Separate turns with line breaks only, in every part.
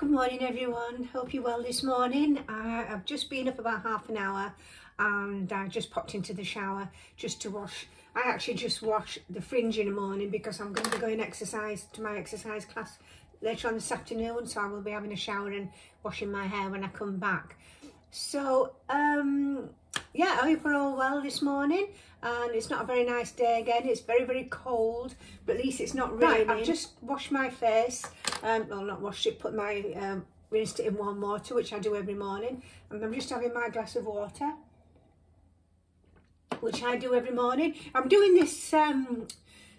Good morning everyone, hope you're well this morning. Uh, I've just been up about half an hour and I just popped into the shower just to wash. I actually just wash the fringe in the morning because I'm going to be going exercise to my exercise class later on this afternoon so I will be having a shower and washing my hair when I come back. So um, yeah, I hope we're all well this morning and it's not a very nice day again. It's very, very cold, but at least it's not raining. Right, I've just washed my face, um, well not washed it, put my, um, rinsed it in warm water, which I do every morning. And I'm just having my glass of water, which I do every morning. I'm doing this um,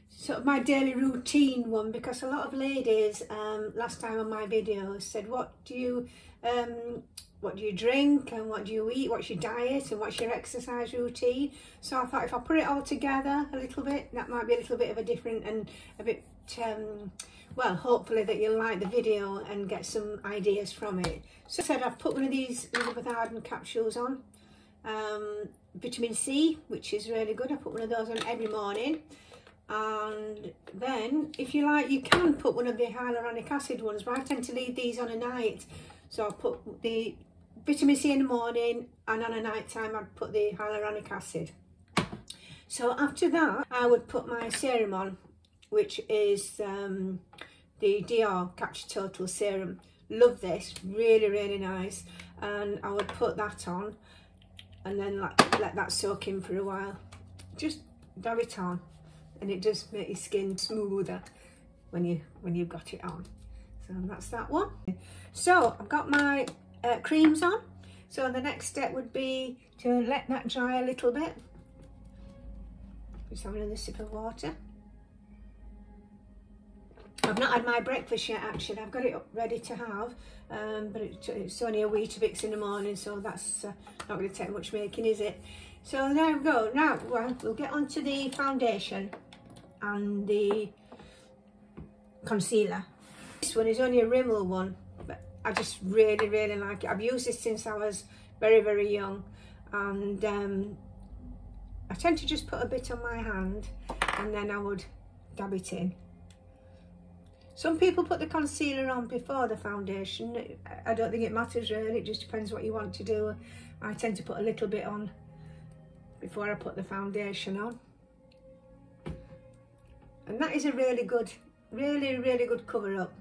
sort of my daily routine one because a lot of ladies um, last time on my videos said, what do you um, what do you drink and what do you eat, what's your diet and what's your exercise routine. So I thought if I put it all together a little bit, that might be a little bit of a different and a bit, um, well, hopefully that you'll like the video and get some ideas from it. So I said I've put one of these Elizabeth Arden capsules on. Um, vitamin C, which is really good. I put one of those on every morning. And then, if you like, you can put one of the hyaluronic acid ones, but I tend to leave these on a night. So I'll put the vitamin C in the morning and on a night time I'd put the hyaluronic acid. So after that I would put my serum on which is um, the Dior Capture Total Serum. Love this, really really nice and I would put that on and then let, let that soak in for a while. Just dab it on and it does make your skin smoother when you when you've got it on. So that's that one. So I've got my uh, creams on. So the next step would be to let that dry a little bit. Just have another sip of water. I've not had my breakfast yet actually, I've got it ready to have, um, but it, it's only a wee Weetabix in the morning, so that's uh, not going to take much making, is it? So there we go. Now, well, we'll get on to the foundation and the concealer. This one is only a Rimmel one, I just really, really like it. I've used it since I was very, very young. And um, I tend to just put a bit on my hand and then I would dab it in. Some people put the concealer on before the foundation. I don't think it matters really, it just depends what you want to do. I tend to put a little bit on before I put the foundation on. And that is a really good, really, really good cover up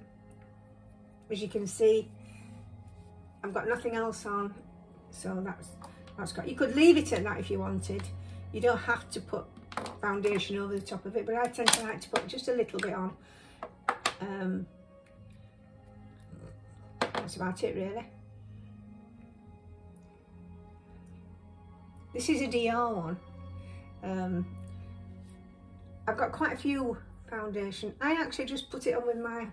as you can see I've got nothing else on so that's that's got you could leave it at that if you wanted. You don't have to put foundation over the top of it but I tend to like to put just a little bit on. Um, that's about it really. This is a Dior one um, I've got quite a few foundation. I actually just put it on with my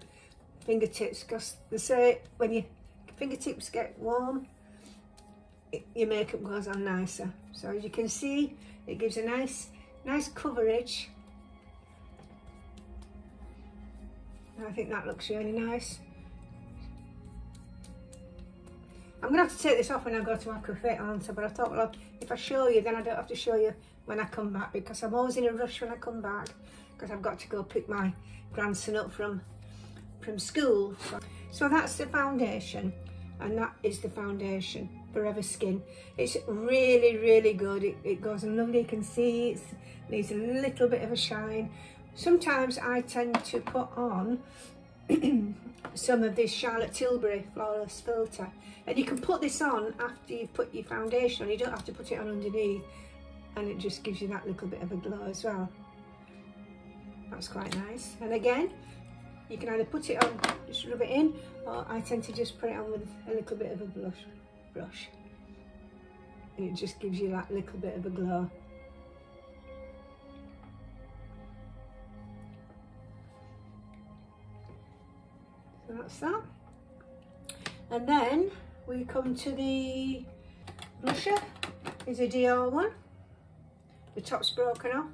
fingertips because they say when your fingertips get warm it, your makeup goes on nicer. So as you can see it gives a nice nice coverage. I think that looks really nice. I'm gonna have to take this off when I go to my Aquafit answer but I thought well if I show you then I don't have to show you when I come back because I'm always in a rush when I come back because I've got to go pick my grandson up from from school. So that's the foundation and that is the foundation Forever Skin. It's really, really good. It, it goes lovely. You can see it needs a little bit of a shine. Sometimes I tend to put on some of this Charlotte Tilbury Flawless Filter. And you can put this on after you've put your foundation on. You don't have to put it on underneath. And it just gives you that little bit of a glow as well. That's quite nice. And again, you can either put it on, just rub it in, or I tend to just put it on with a little bit of a blush brush. And it just gives you that little bit of a glow. So that's that. And then we come to the blusher. Is a Dior one. The top's broken off.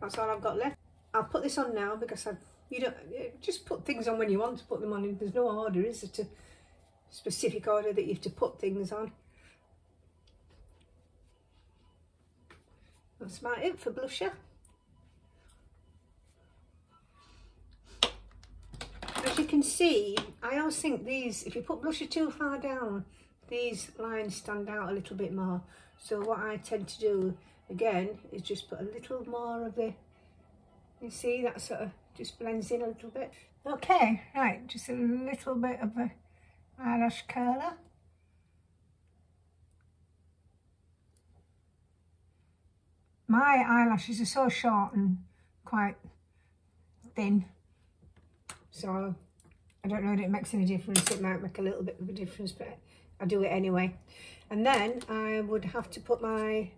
That's all I've got left. I'll put this on now because I've you don't eh, just put things on when you want to put them on. There's no order, is it? A specific order that you have to put things on. That's about it for blusher. As you can see, I always think these, if you put blusher too far down, these lines stand out a little bit more. So what I tend to do, again, is just put a little more of the you see, that sort of just blends in a little bit. Okay, right, just a little bit of a eyelash curler. My eyelashes are so short and quite thin, so I don't know if it makes any difference. It might make a little bit of a difference, but I do it anyway. And then I would have to put my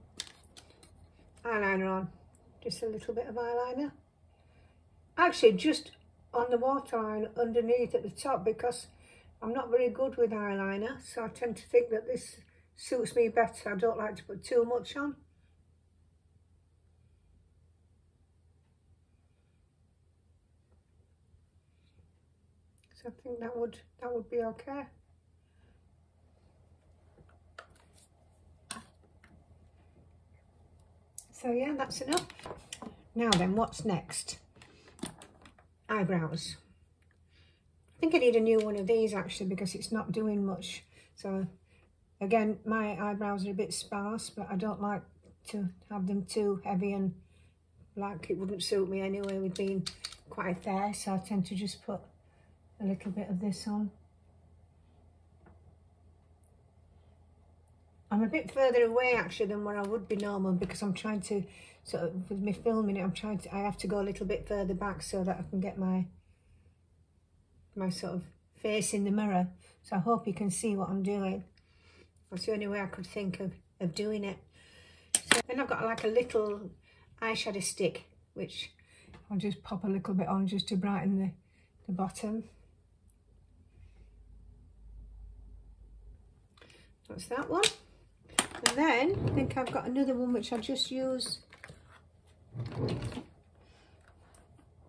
eyeliner on, just a little bit of eyeliner. Actually, just on the waterline underneath at the top because I'm not very good with eyeliner, so I tend to think that this suits me better. I don't like to put too much on. So I think that would that would be okay. So yeah, that's enough. Now then, what's next? Eyebrows. I think I need a new one of these actually because it's not doing much. So again, my eyebrows are a bit sparse, but I don't like to have them too heavy and black. It wouldn't suit me anyway with being quite fair. So I tend to just put a little bit of this on. I'm a bit further away actually than where I would be normal because I'm trying to of with me filming it I'm trying to I have to go a little bit further back so that I can get my my sort of face in the mirror. So I hope you can see what I'm doing. That's the only way I could think of, of doing it. So then I've got like a little eyeshadow stick which I'll just pop a little bit on just to brighten the, the bottom. That's that one. And then I think I've got another one which I just use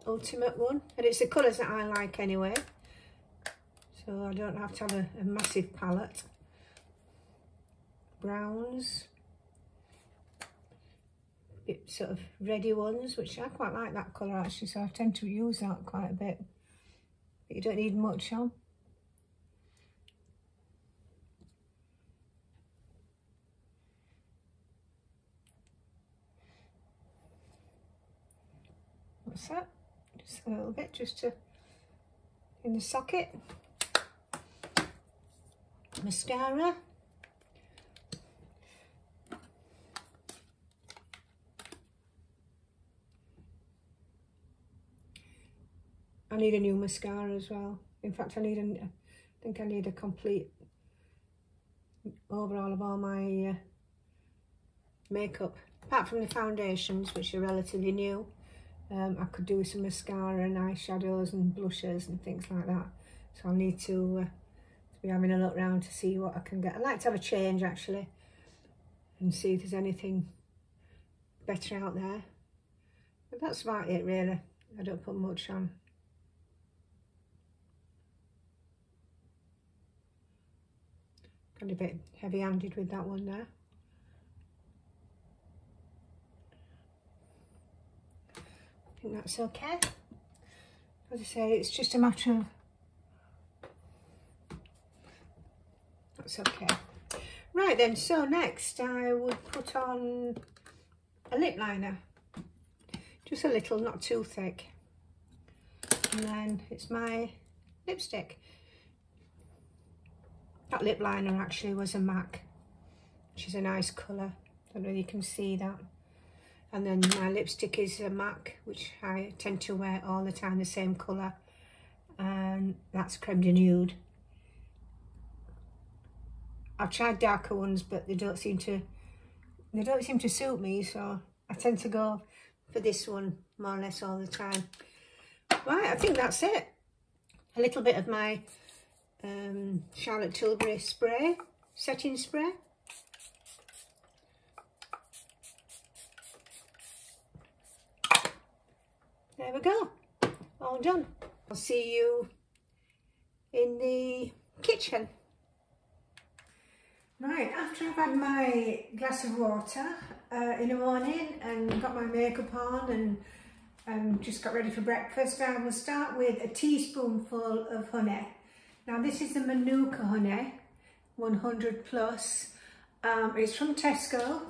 ultimate one and it's the colours that I like anyway. So I don't have to have a, a massive palette. Browns. Bit sort of ready ones which I quite like that colour actually so I tend to use that quite a bit. But you don't need much on What's that? Just a little bit, just to in the socket. Mascara. I need a new mascara as well. In fact, I need a, I think I need a complete overall of all my uh, makeup. Apart from the foundations, which are relatively new. Um, I could do with some mascara and eyeshadows and blushes and things like that. So I'll need to, uh, to be having a look around to see what I can get. I'd like to have a change actually and see if there's anything better out there. But that's about it really. I don't put much on. Kind of a bit heavy-handed with that one there. Think that's okay. As I say, it's just a matter of... That's okay. Right then, so next I would put on a lip liner. Just a little, not too thick. And then it's my lipstick. That lip liner actually was a MAC, which is a nice colour. I don't know if you can see that. And then my lipstick is a MAC, which I tend to wear all the time, the same colour. And that's Creme de Nude. I've tried darker ones, but they don't seem to they don't seem to suit me, so I tend to go for this one more or less all the time. Right, I think that's it. A little bit of my um, Charlotte Tilbury spray, setting spray. There we go. All done. I'll see you in the kitchen. Right, after I've had my glass of water uh, in the morning and got my makeup on and um, just got ready for breakfast, I will start with a teaspoonful of honey. Now this is the Manuka honey, 100 plus. Um, it's from Tesco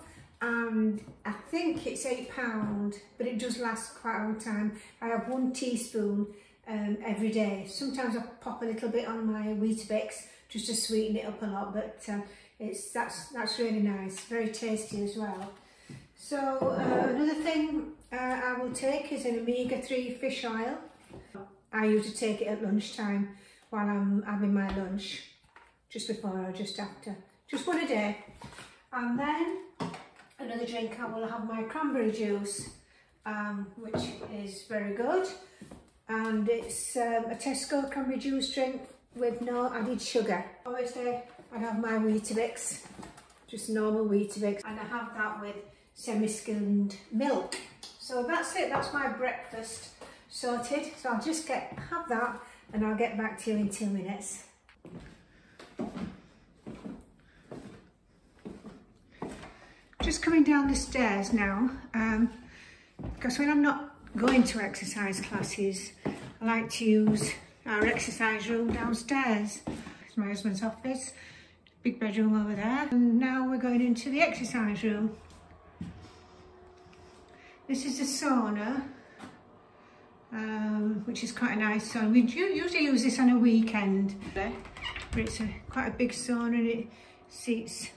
and I think it's eight pound, but it does last quite a long time. I have one teaspoon um, every day. Sometimes I pop a little bit on my Weetabix just to sweeten it up a lot, but um, it's that's that's really nice, very tasty as well. So uh, another thing uh, I will take is an omega-3 fish oil. I usually take it at lunchtime while I'm having my lunch, just before or just after, just one a day. And then another drink I will have my cranberry juice, um, which is very good. And it's um, a Tesco cranberry juice drink with no added sugar. Obviously, I have my Weetabix, just normal Weetabix, and I have that with semi-skimmed milk. So that's it, that's my breakfast sorted. So I'll just get have that and I'll get back to you in two minutes. Just coming down the stairs now, um, because when I'm not going to exercise classes, I like to use our exercise room downstairs. It's my husband's office, big bedroom over there. And now we're going into the exercise room. This is a sauna, um, which is quite a nice sauna. We usually use this on a weekend, but it's a, quite a big sauna and it seats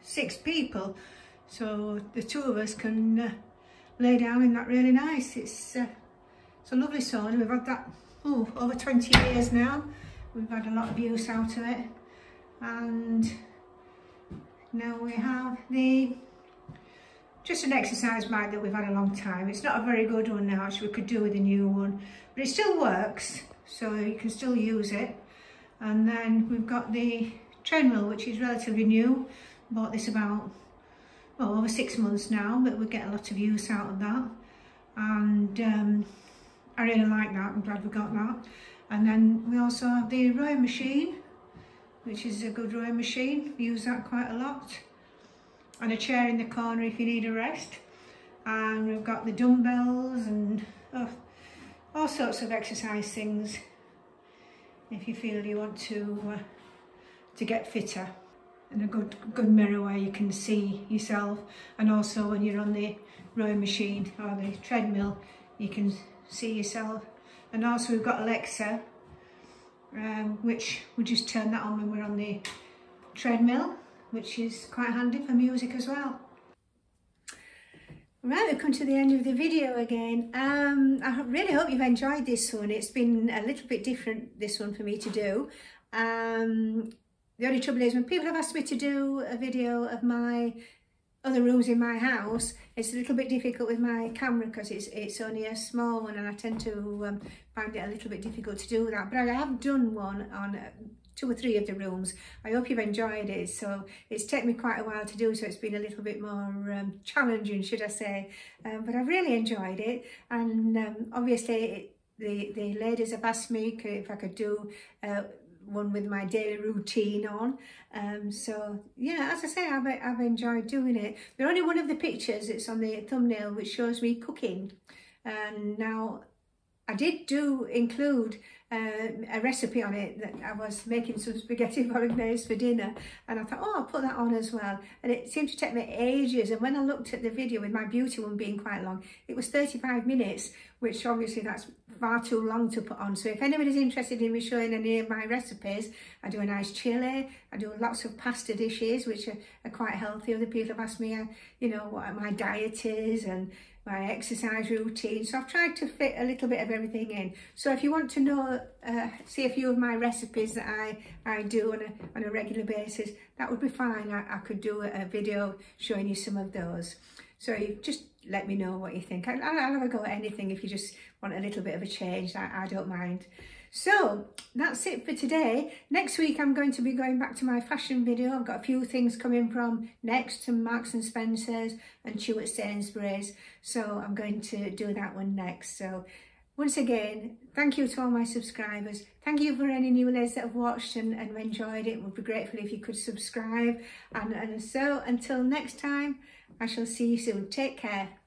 six people. So the two of us can uh, lay down in that really nice. It's, uh, it's a lovely sauna. We've had that oh, over 20 years now. We've had a lot of use out of it. And now we have the just an exercise bike that we've had a long time. It's not a very good one now, actually we could do with a new one, but it still works, so you can still use it. And then we've got the treadmill, which is relatively new. Bought this about, well, over six months now, but we get a lot of use out of that. And um, I really like that, I'm glad we got that. And then we also have the rowing machine, which is a good rowing machine. We use that quite a lot and a chair in the corner if you need a rest. And we've got the dumbbells and oh, all sorts of exercise things if you feel you want to uh, to get fitter and a good good mirror where you can see yourself and also when you're on the rowing machine or the treadmill you can see yourself and also we've got Alexa um, which we just turn that on when we're on the treadmill which is quite handy for music as well. Right, we've come to the end of the video again. Um, I really hope you've enjoyed this one. It's been a little bit different, this one, for me to do. Um, the only trouble is when people have asked me to do a video of my other rooms in my house, it's a little bit difficult with my camera because it's it's only a small one and I tend to um, find it a little bit difficult to do that. But I have done one on two or three of the rooms. I hope you've enjoyed it. So it's taken me quite a while to do, so it's been a little bit more um, challenging, should I say. Um, but I've really enjoyed it. And um, obviously, it, the, the ladies have asked me if I could do uh, one with my daily routine on. Um, so yeah, as I say, I've, I've enjoyed doing it. They're only one of the pictures, it's on the thumbnail, which shows me cooking. And now I did do include uh, a recipe on it that I was making some spaghetti bolognese for dinner and I thought oh I'll put that on as well. And it seemed to take me ages and when I looked at the video with my beauty one being quite long it was 35 minutes which obviously that's far too long to put on. So if anybody's interested in me showing any of my recipes I do a nice chili I do lots of pasta dishes which are, are quite healthy. Other people have asked me uh, you know what my diet is and my exercise routine. So I've tried to fit a little bit of everything in. So if you want to know, uh, see a few of my recipes that I, I do on a, on a regular basis, that would be fine. I, I could do a, a video showing you some of those. So you just let me know what you think. I, I'll have a go at anything if you just want a little bit of a change. I, I don't mind. So that's it for today. Next week I'm going to be going back to my fashion video. I've got a few things coming from Next and Marks and Spencer's and Tu at Sainsbury's. So I'm going to do that one next. So once again, thank you to all my subscribers. Thank you for any new lads that have watched and, and enjoyed it. We'd be grateful if you could subscribe. And, and so until next time, I shall see you soon. Take care.